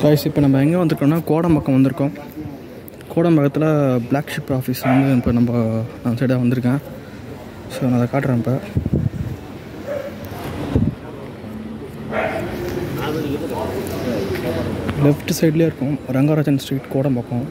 Guys இப்போ நம்ம எங்கே வந்திருக்கோம்னா கோடம்பக்கம் வந்திருக்கோம். கோடம்பக்கத்தில் பிளாக் ஷிப் ஆஃபீஸ் வந்து இப்போ நம்ம அந்த சைடாக வந்திருக்கேன். ஸோ நான் அதை காட்டுறேன் இப்போ. லெஃப்ட் சைட்லேயே இருக்கும். ரங்கராஜன் ஸ்ட்ரீட் கோடம்பக்கம்.